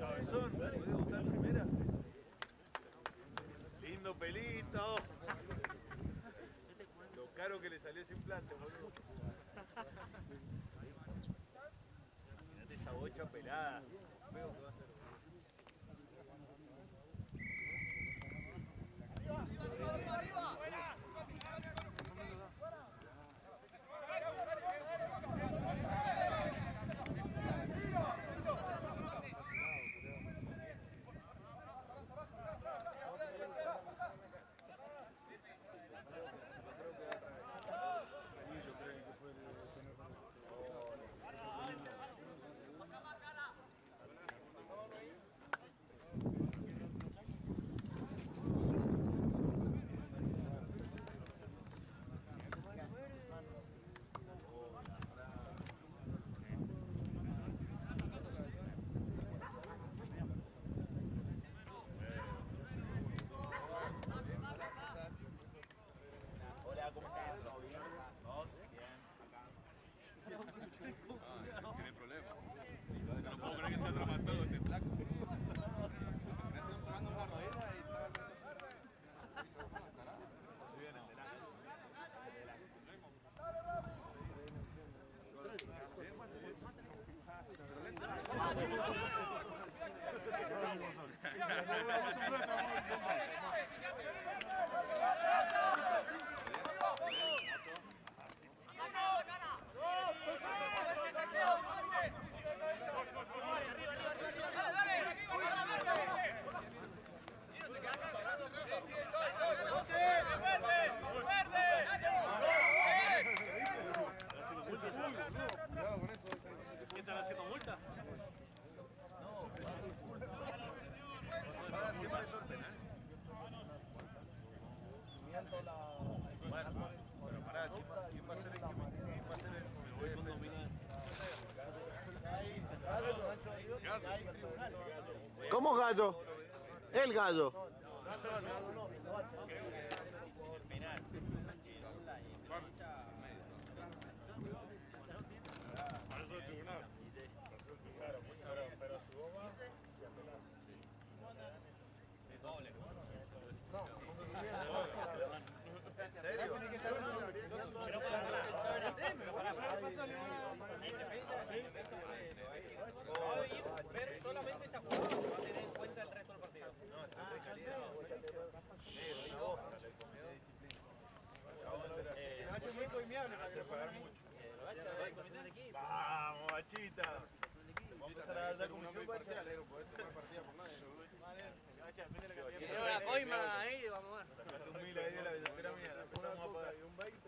Cabezón, ¿puede gustar primera? Lindo pelito. Caro que le salió ese implante, boludo. Mirate esa bocha pelada. Veo que va a ser. ¿Cómo gallo? El gallo. Vamos, bachita. Vamos a empezar a dar comisión, vamos a ver. Un mil ahí de la. Y.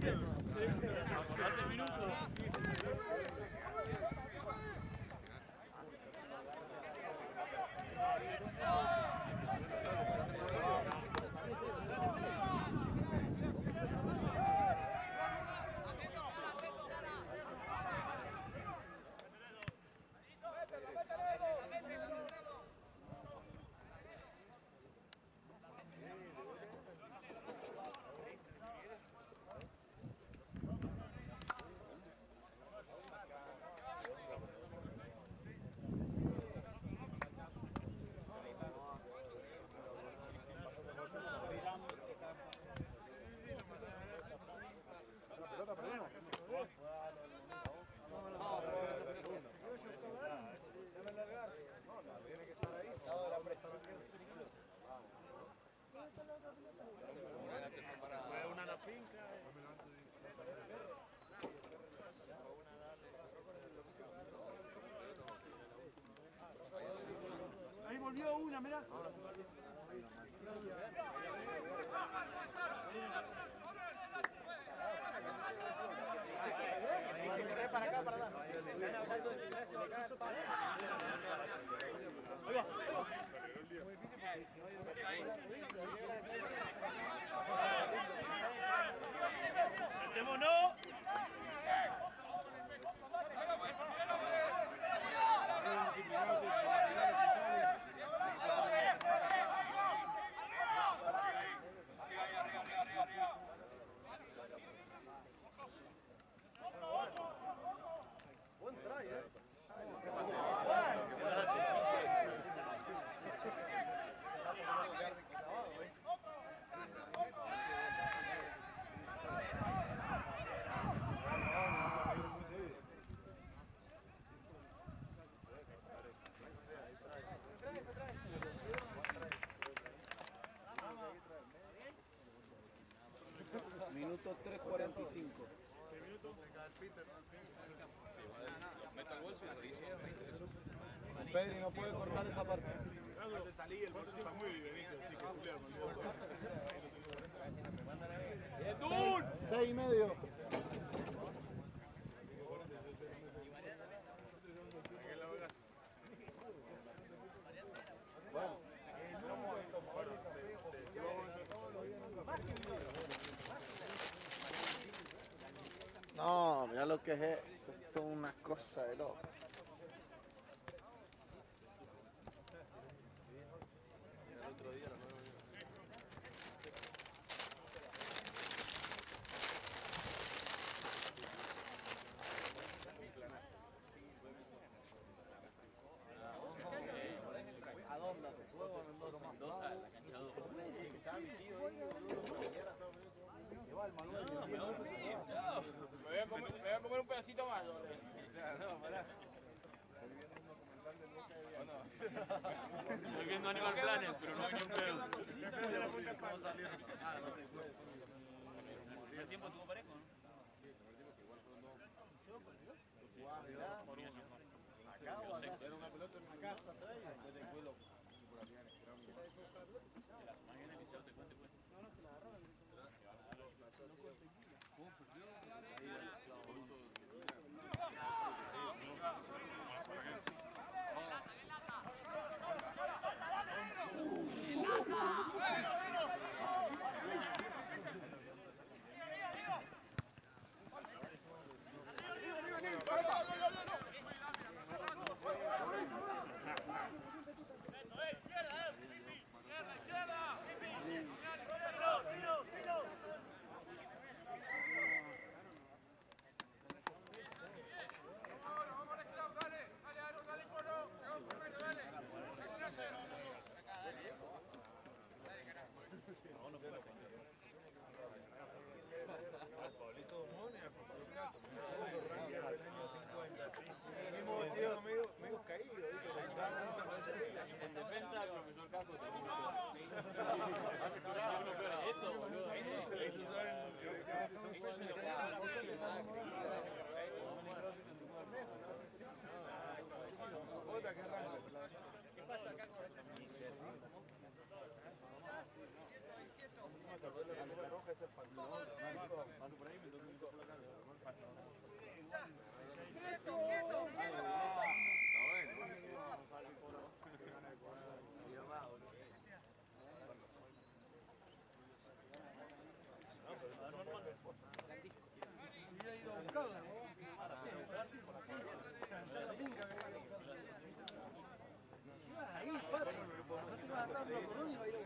Gracias. Volvió una, mirá. ¡Sentémonos! Minuto 3.45. Mete al bolso y lo dice. Pedri no puede cortar esa parte. Antes de salir, el bolso está muy livianito, así que Julián, Seis y medio. No, mira lo que es esto. Es una cosa de loco. A comer un pedacito más. Estoy viendo Animal Planet, pero no hay ni un pedo. ¿El tiempo tuvo parejo, no? En defensa, el profesor Caso Esto, boludo. Ellos se lo Ahí, papi. No te vas a atar la corona y va a ir a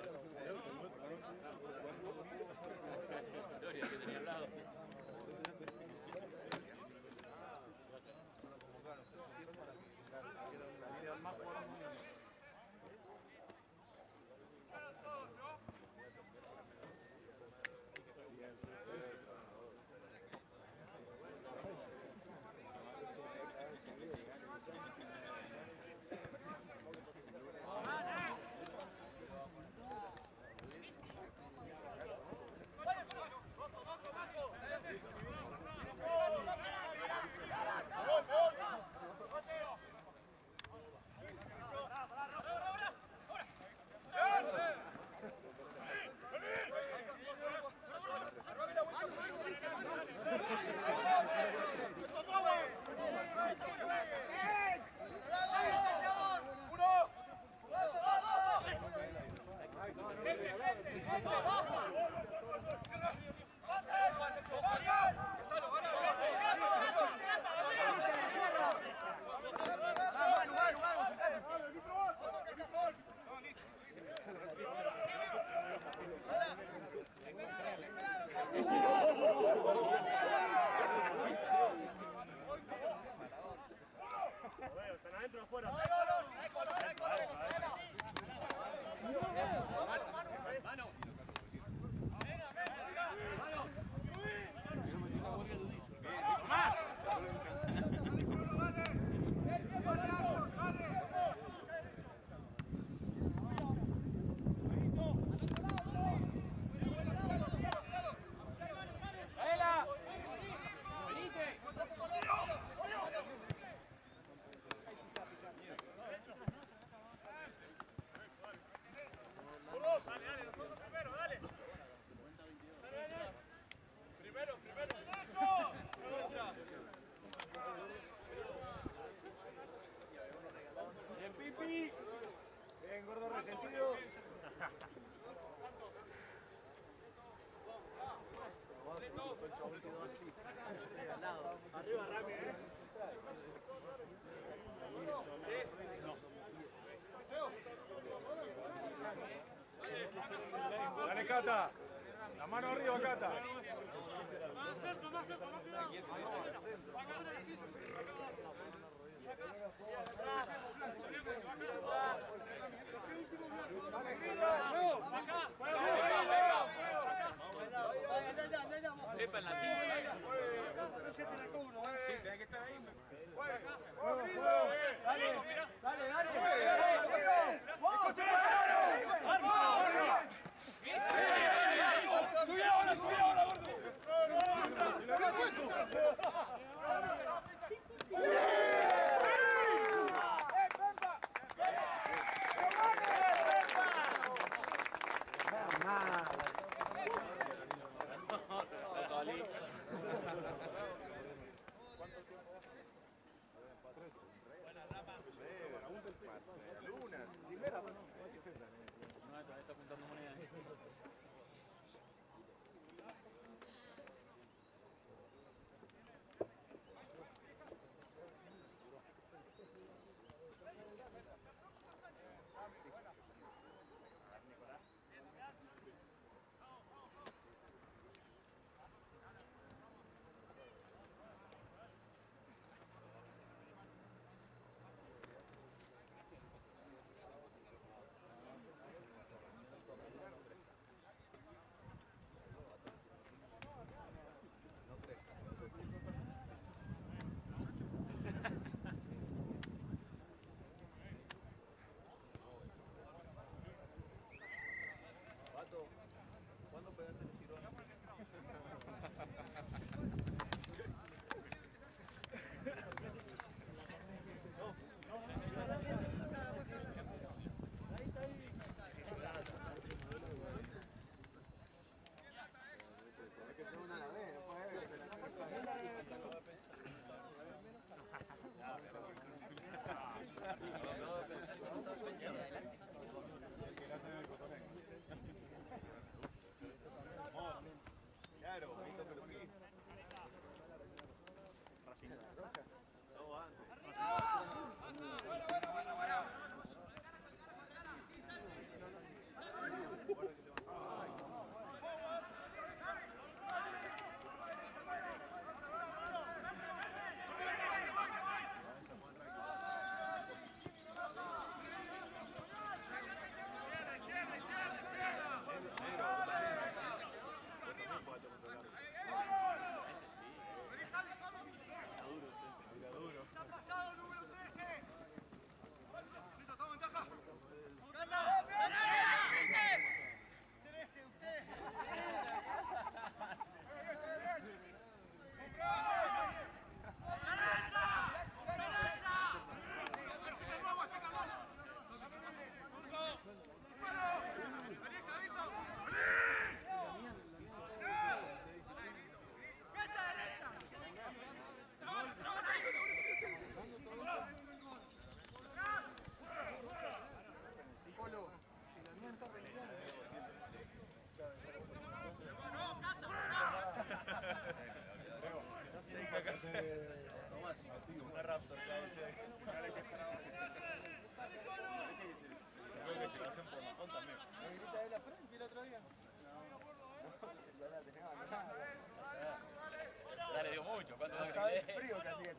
Cata. La mano arriba, Cata. Epa, en la cinta. Ya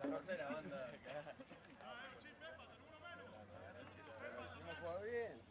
frío que hacía esta Tercera banda. Hemos jugado bien.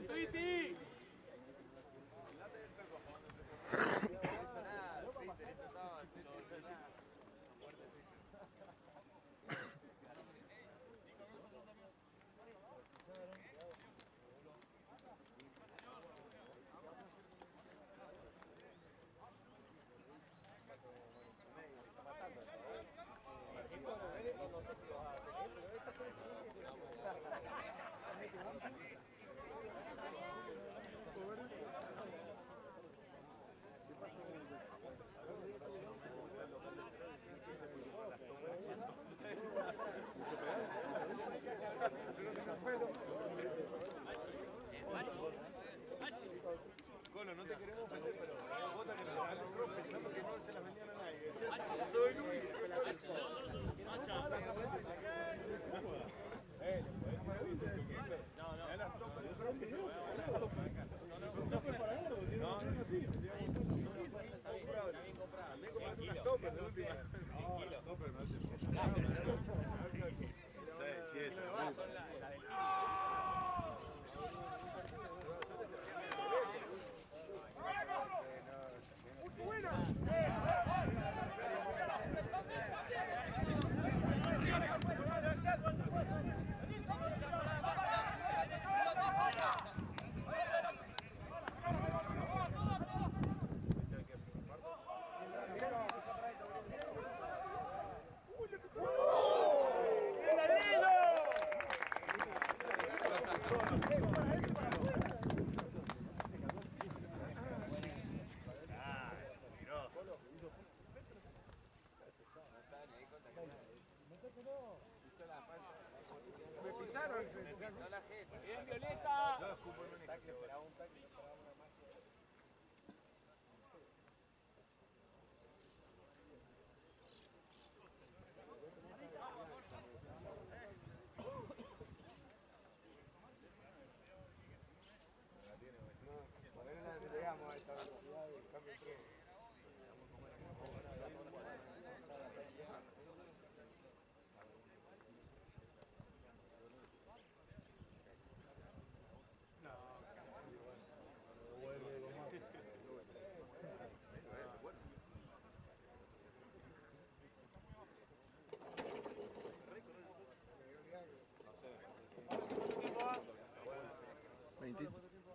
and 3 teams. te queremos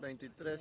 23.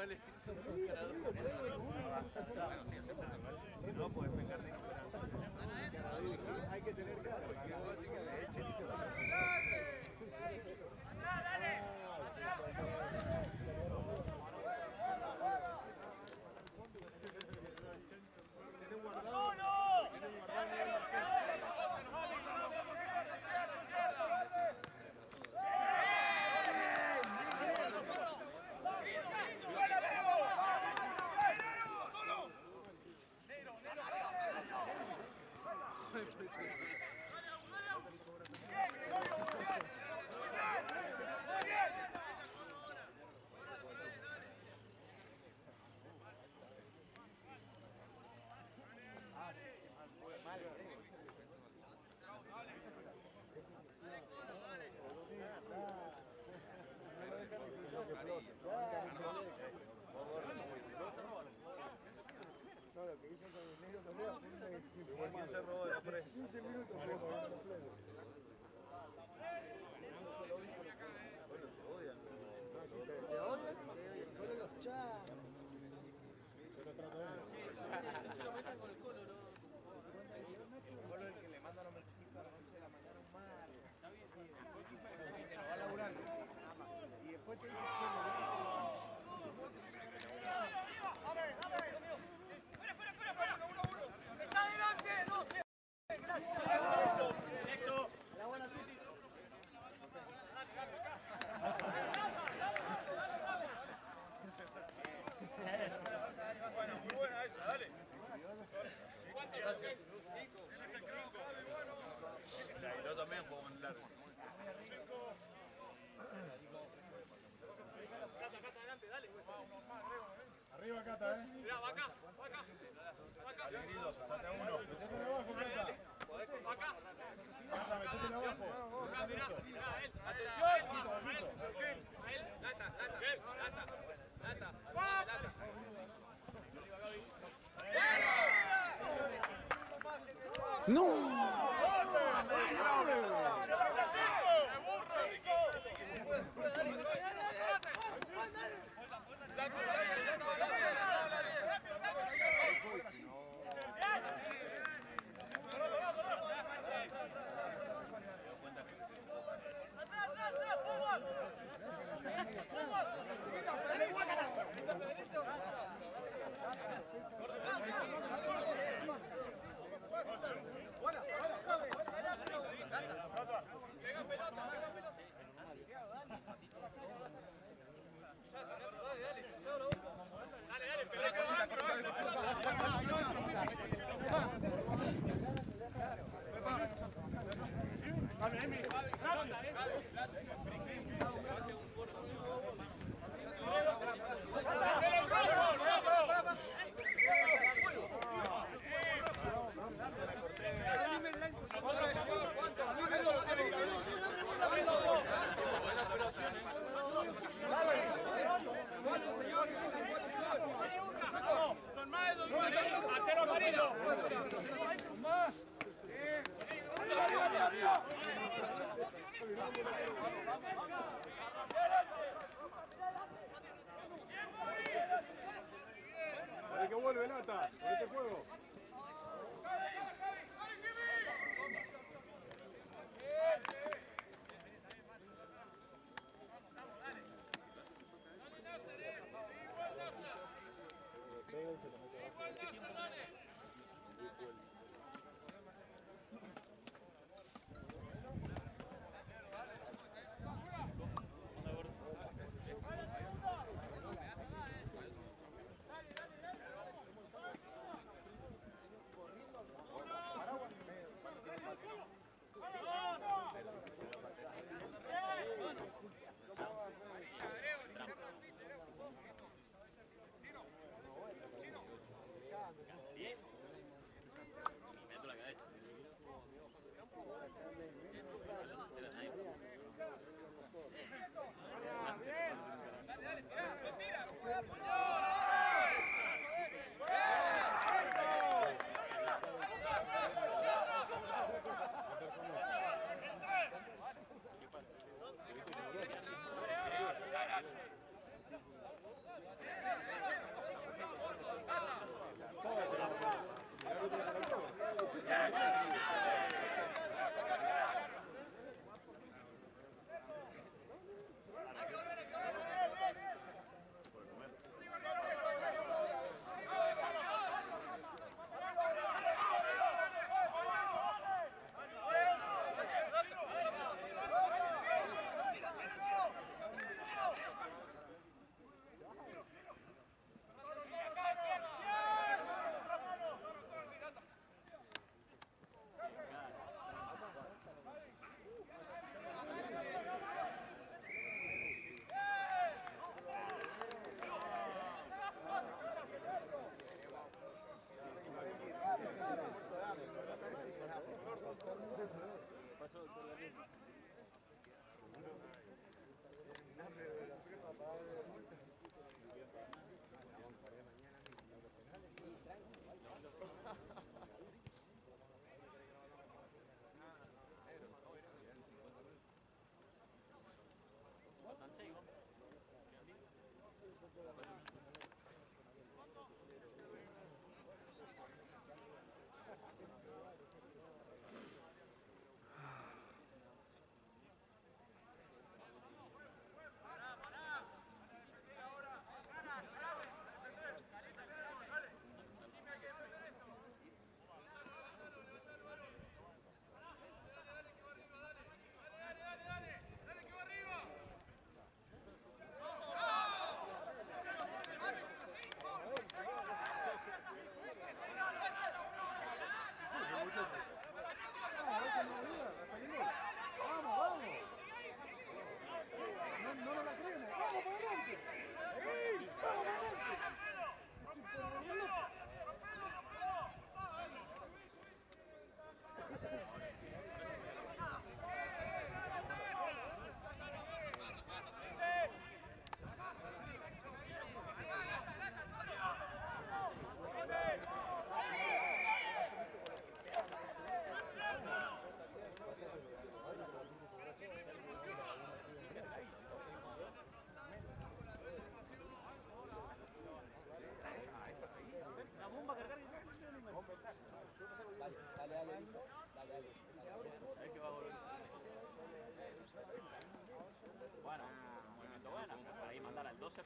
vale. No, puedes pecar de Hay que tener cara. Come on. No. Dale que vuelve, Lata, con este juego.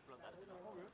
belum taruh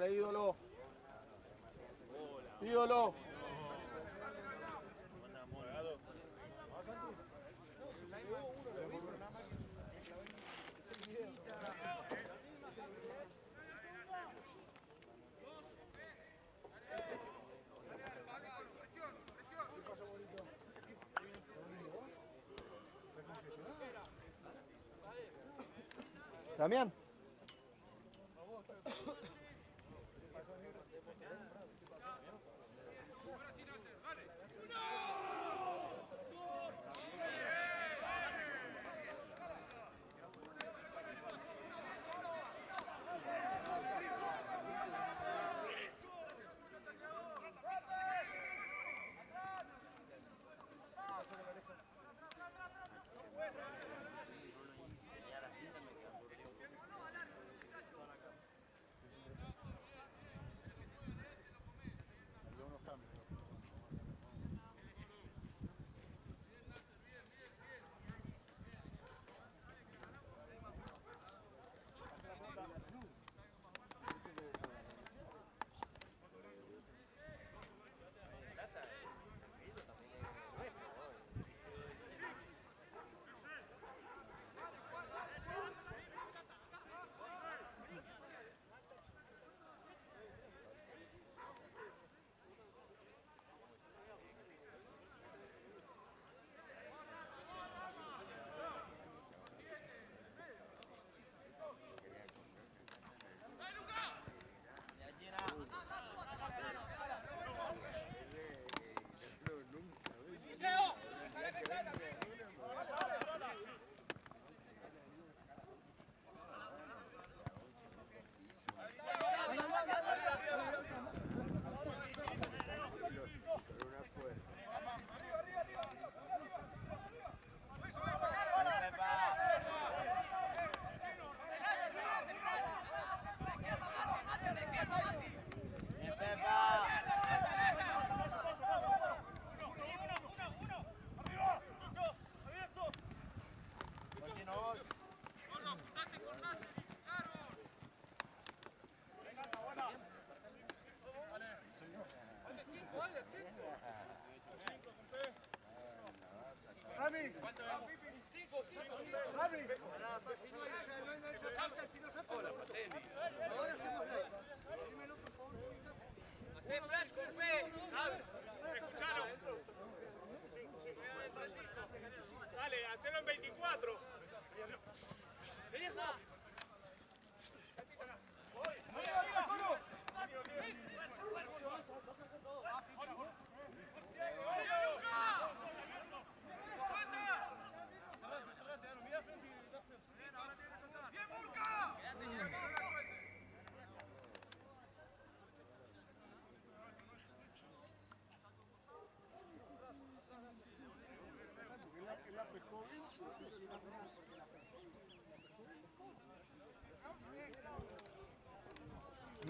Dale, ídolo. Ídolo. Damián.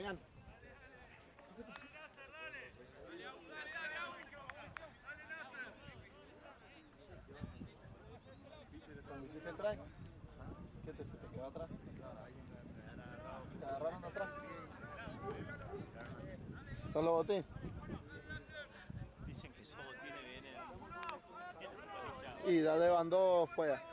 Vean. Cuando hiciste el try, ¿qué te, se te quedó atrás? Te agarraron atrás. Solo botín. Dicen que esos botines vienen, vienen hinchados. Y dale bando fuera.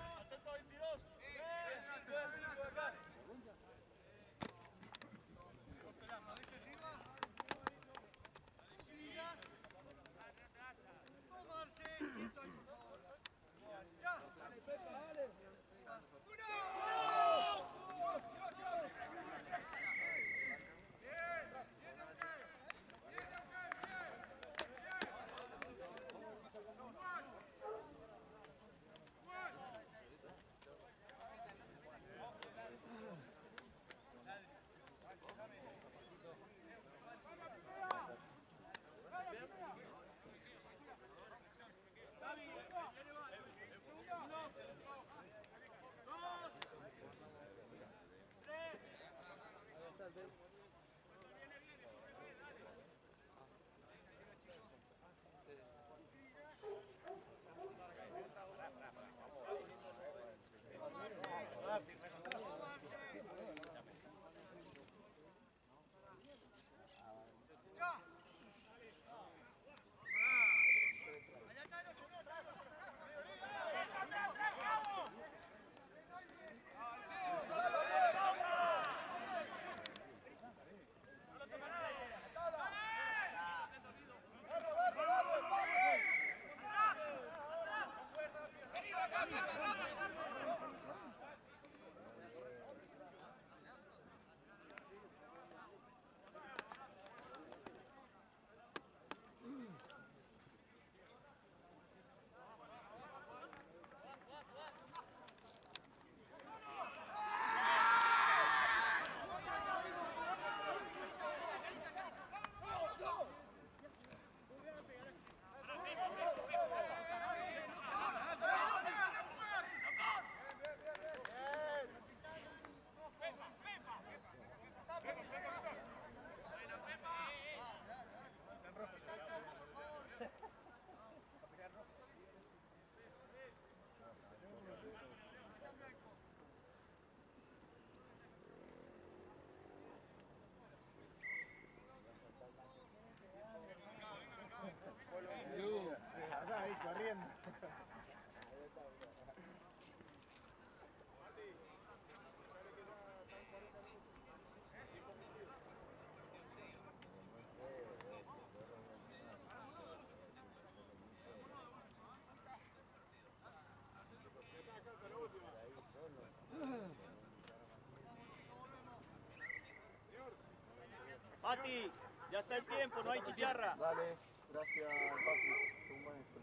Mati, ya está el tiempo, no hay chicharra. Dale, gracias papi, un maestro.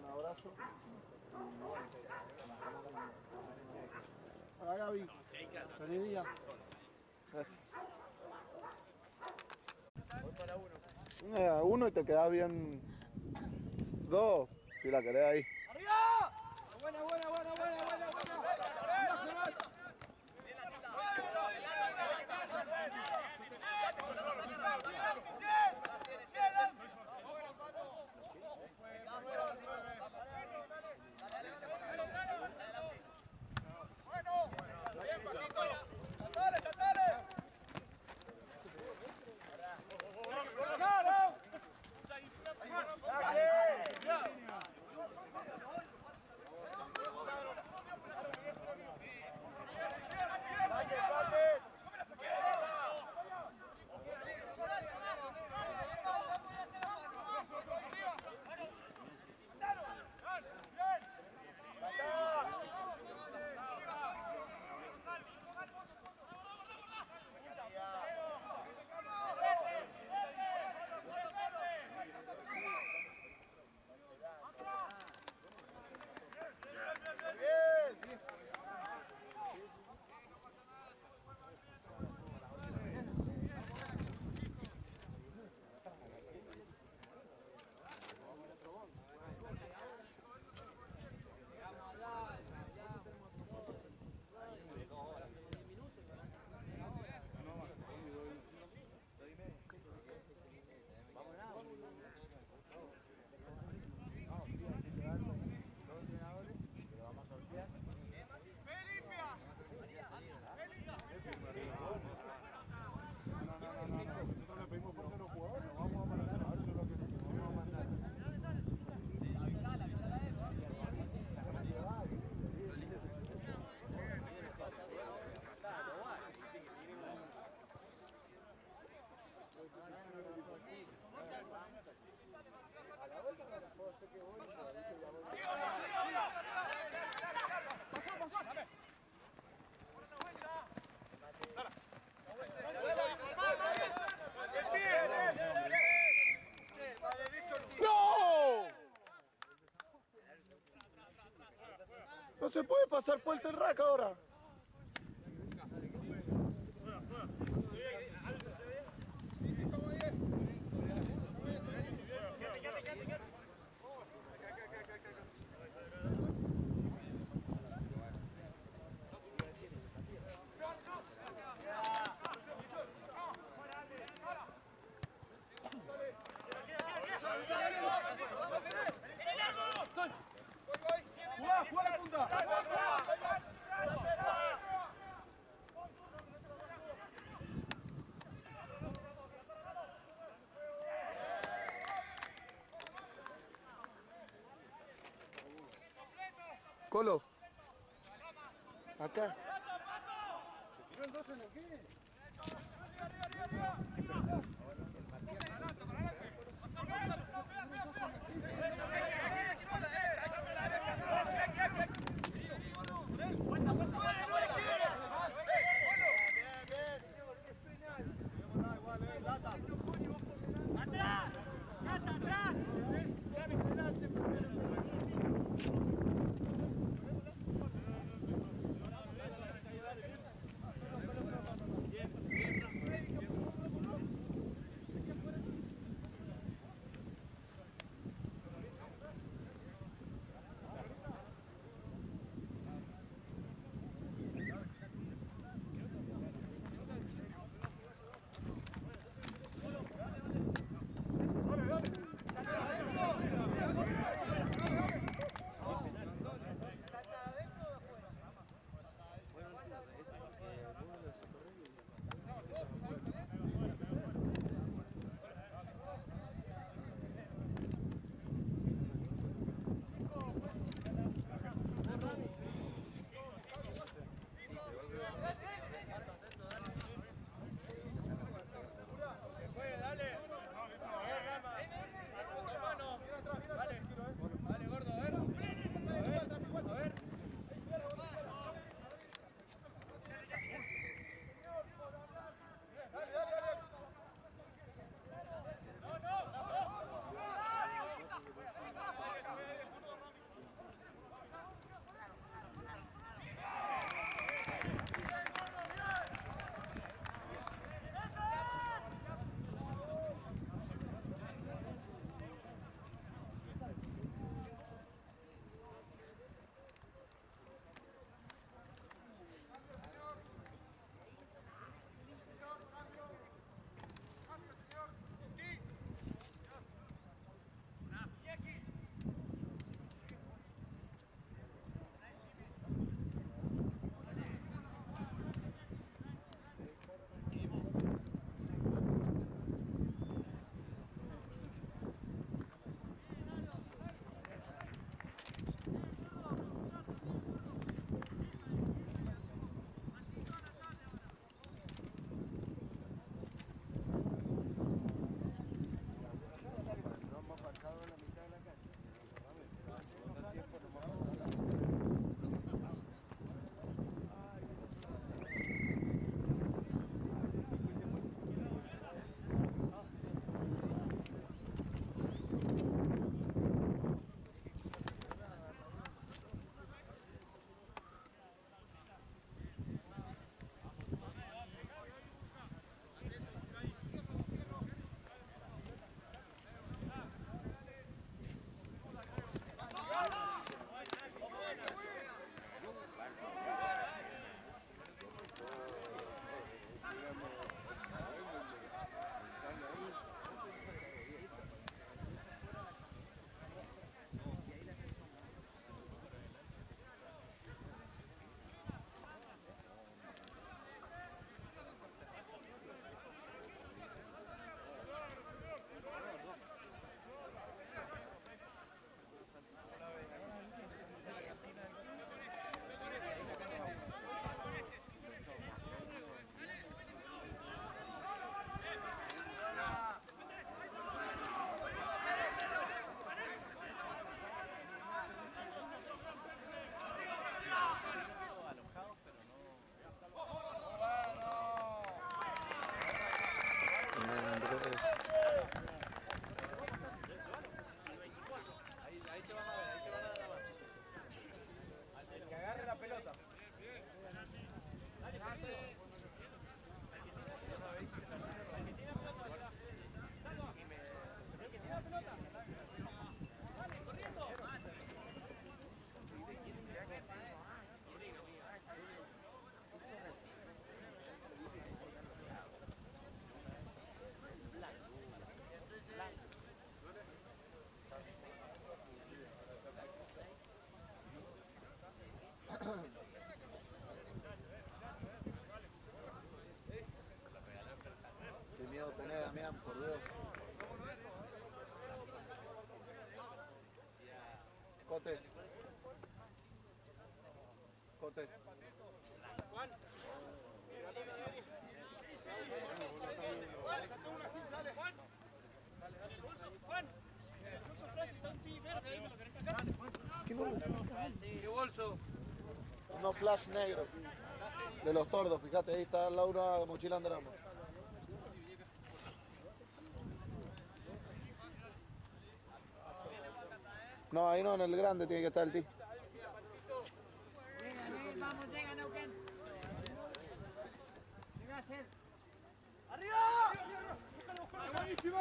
Un abrazo. Hola Gaby. Feliz día. Gracias. Mira, uno y te queda bien dos, si la querés ahí. Buena, buena, buena, buena, buena, buena. Dale, se puede pasar fuerte el rack ahora. Colo. Acá. ¿Se tiró el 12 en el qué? Por Dios. Cote. Cote. ¿Qué bolsa? ¿Qué bolso? Unos flash negros. De los tordos, fíjate, ahí está Laura mochila Under Armour. No, ahí no, en el grande tiene que estar el tío. Vamos, llega Neuquén. Llega a ser. ¡Seguilo,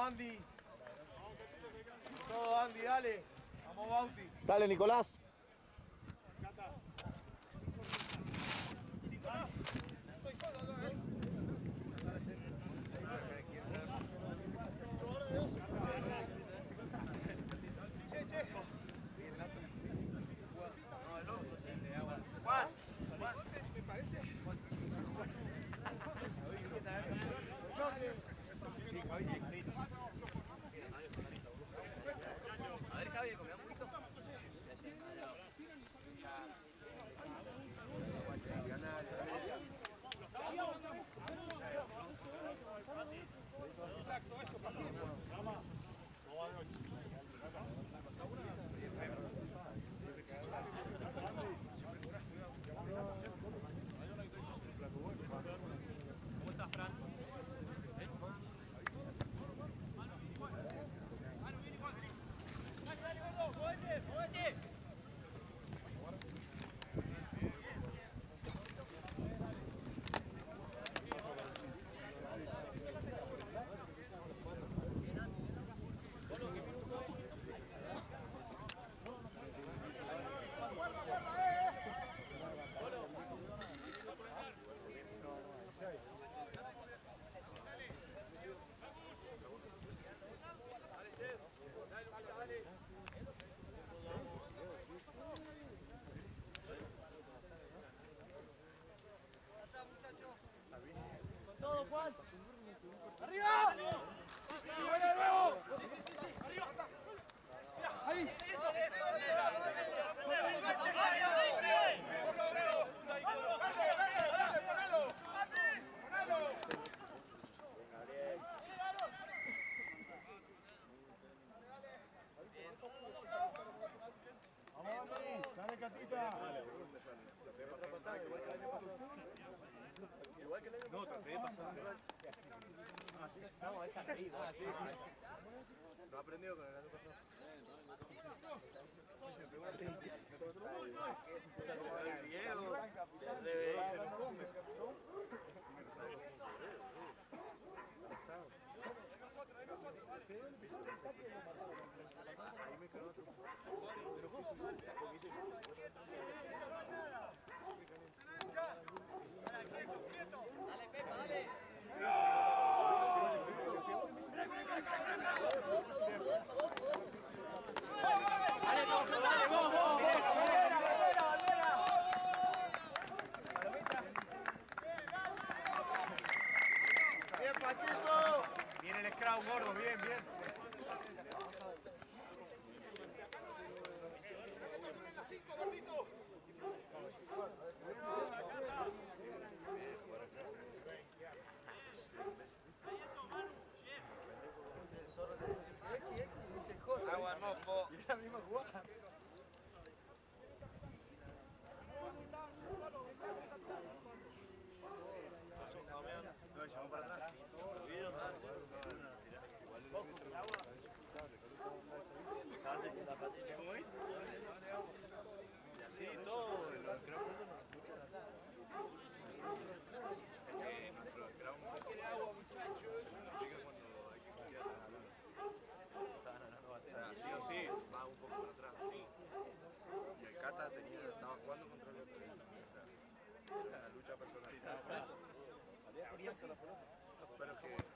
Andy. Todo Andy, dale. Vamos Bauti. Dale Nicolás. Lo ha aprendido con el año pasado. Ahí me quedó otro. Crown gordo, bien, bien. la pelota. Pero que...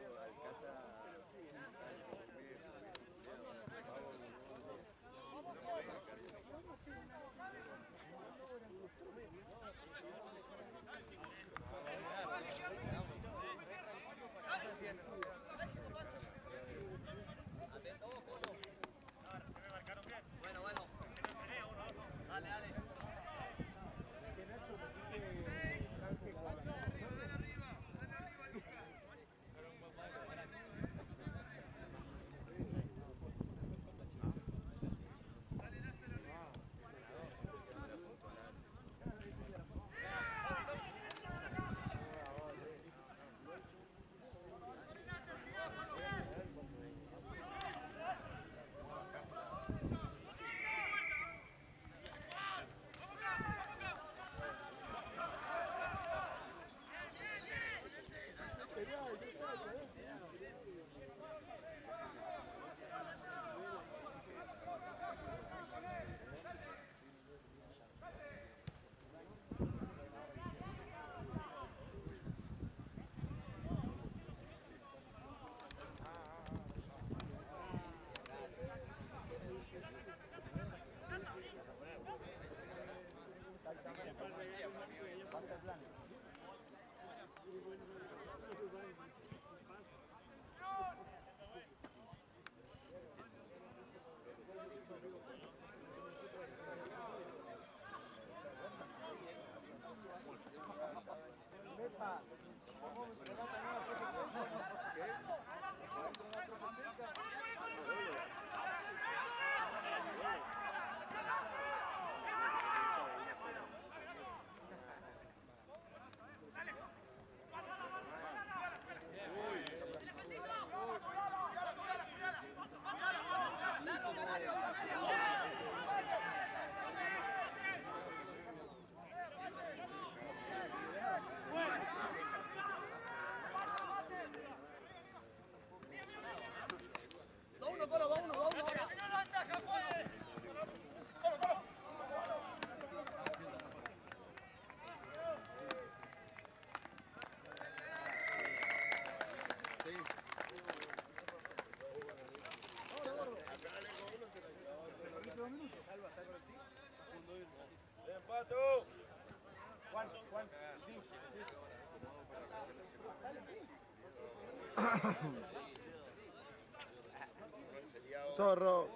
Zorro.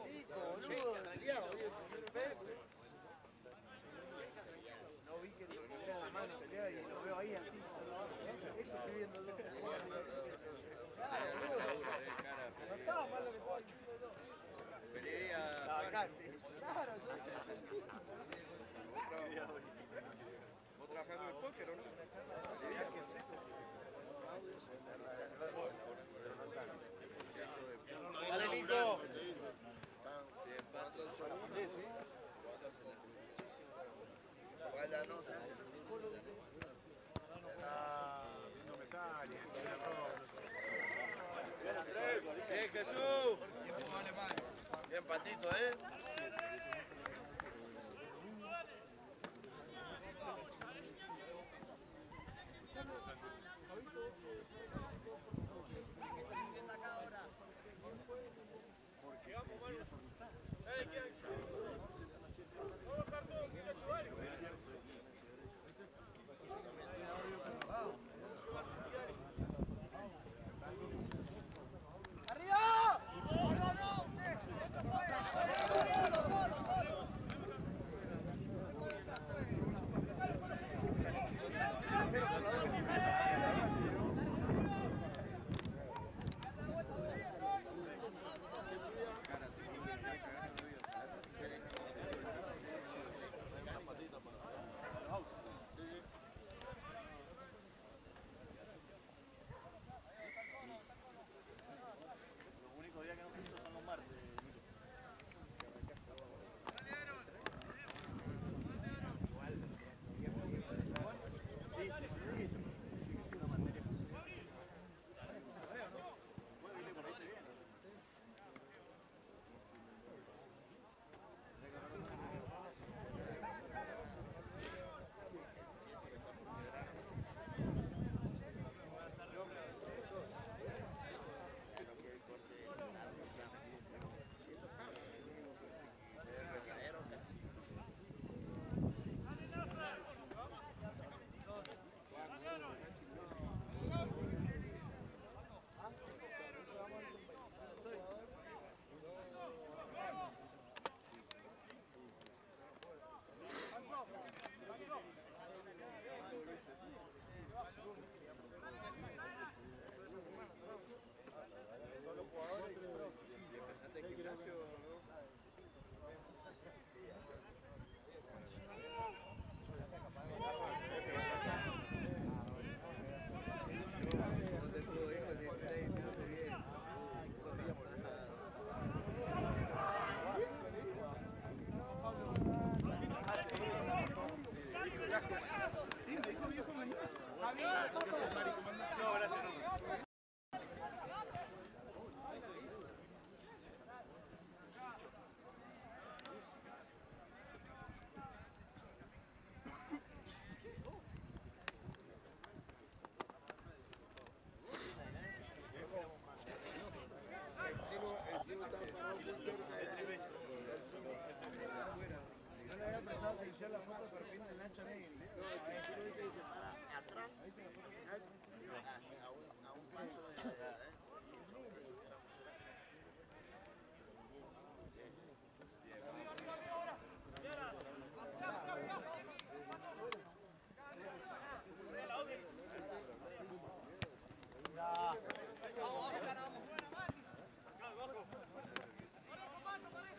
No vi que la mano y lo veo ahí así. Eso estoy viendo. No ¿Vos trabajás con el póker o no? Dale, Nico. Ojalá no Bien, Jesús. Bien, Patito, ¿eh?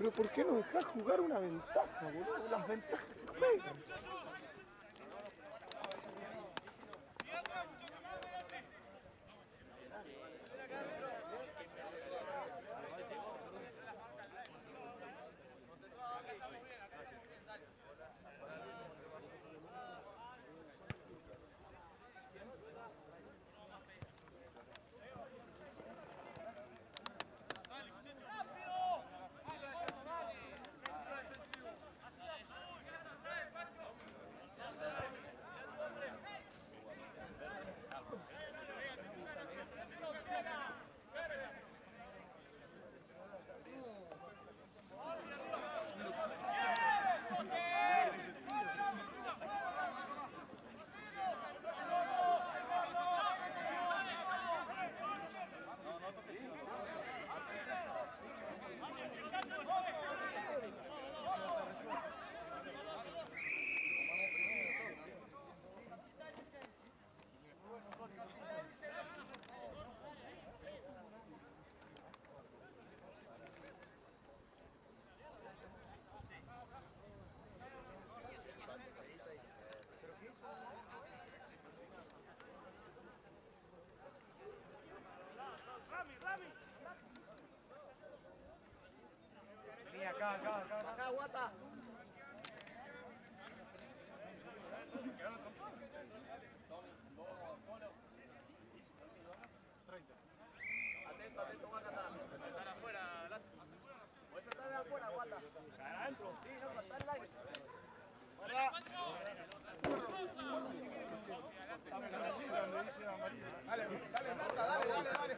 Pero ¿por qué no dejás jugar una ventaja, boludo? Las ventajas se juegan. Acá, acá, acá. Acá, guata. Atento, atento, guata. Están afuera, Puedes saltar de afuera, guata. Sí, no, saltar el aire. Dale, dale, dale, dale,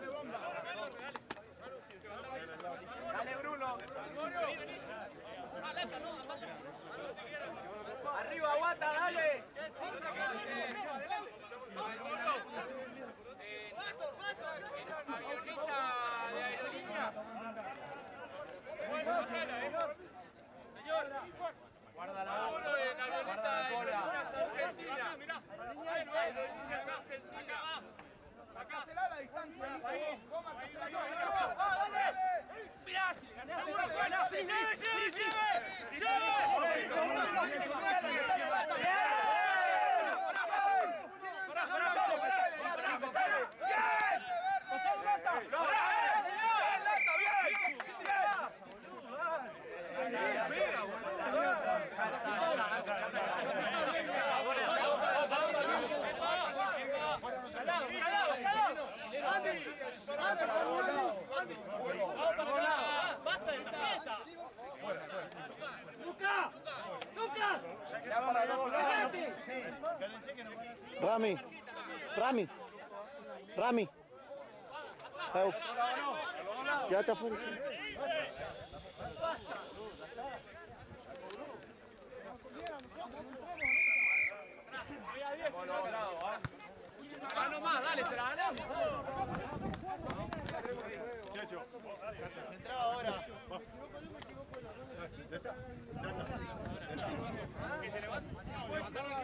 dale. Dale, Bruno. Arriba, guata, dale. Avioneta de aerolínea. Señor, Guarda la uno en avioneta de aerolíneas argentinas. Aerolíneas argentinas. Sacásela la distancia. Mirá, seguro que la Rami, Rami, Rami. Eu. Quédate afuera. no más, dale, se la ganamos. Checho. Vení,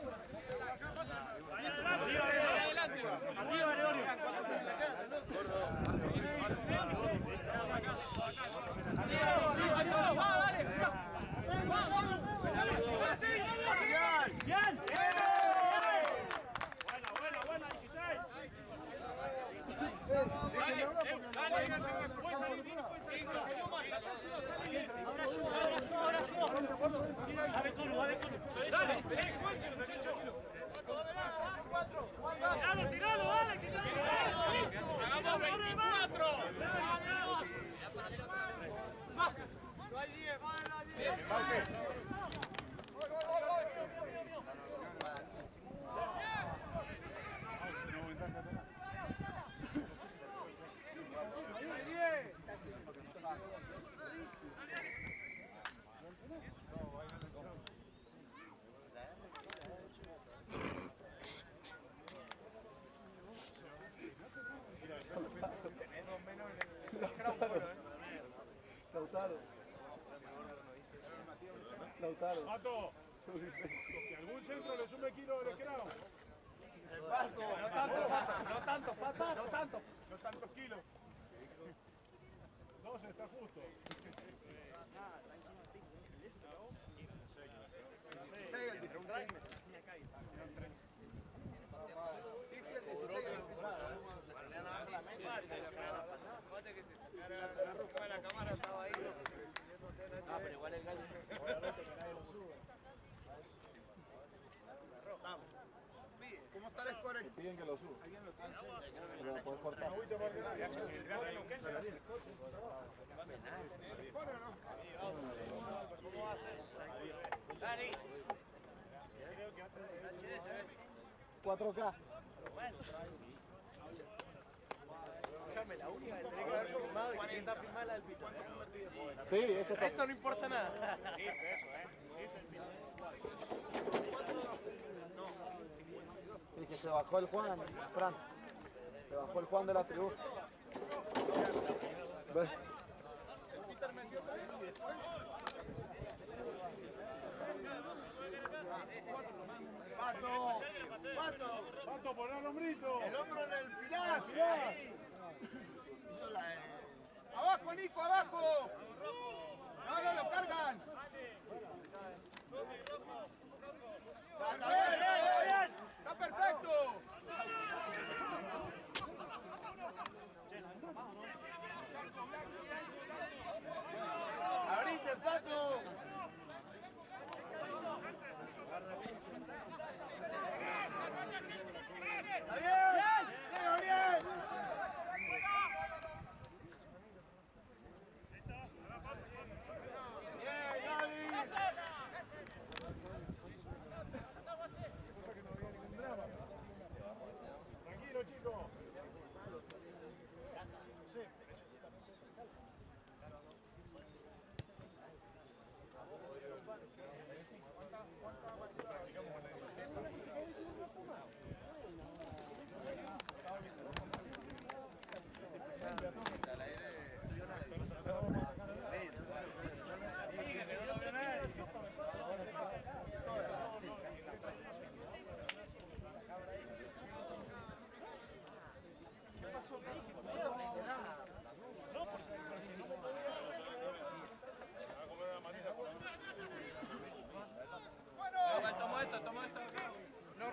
Lautaro. Lautaro. Pato, que algún centro le sume kilo de crowd. Pato, no tanto, pato, no tanto, pato, no tanto. No tantos kilos. 12 está justo. Sí, el 16. Sí, sí, el 16 de la temporada. Ah, pero igual el gallo. ¿Cómo está el score? Piden que lo suba. Pero lo puedes cortar. Dani. 4K. Escuchame, la única que tenía que haber firmado y que está firmada la del Pito. Sí, ese está. Esto no importa nada. Que se bajó el Juan, Fran. Se bajó el Juan de la tribu. Ve. Pato, pato, Pato, poner el hombrito. el hombro en el pilar. Eh, Abajo, Nico, abajo. No, no lo cargan. Bien, está perfecto. Abrite, Pato. Está bien, bien, Gabriel. Bien, Gaby. Cosa que no había ningún drama. Tranquilo, chico. Sí. Norman, toma esto, toma esto acá.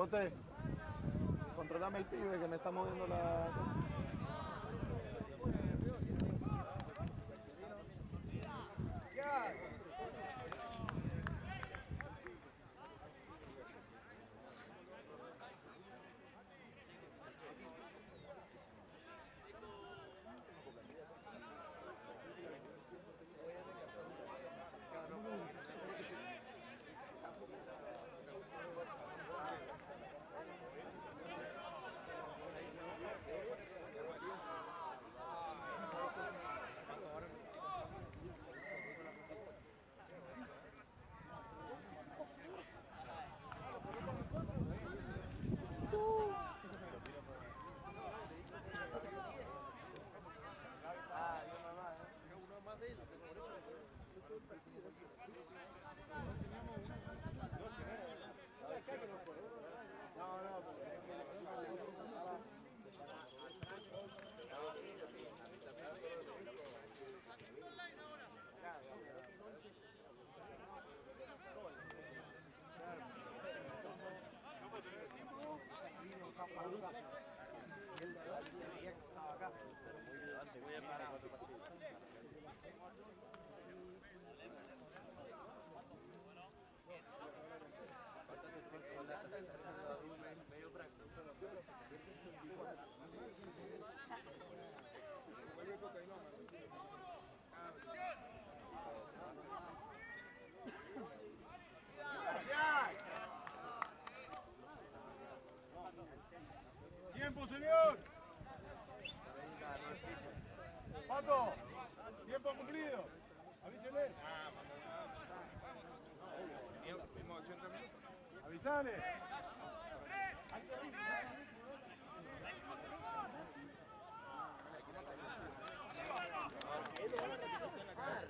Cote, controlame el pibe que me está moviendo la cosa. Tiempo, señor. Tiempo cumplido. Avísele. Avisale. Él lo van a revisar en la cara.